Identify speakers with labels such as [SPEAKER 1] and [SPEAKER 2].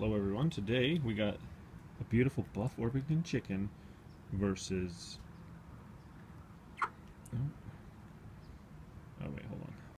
[SPEAKER 1] Hello everyone, today we got a beautiful Buff Orpington chicken versus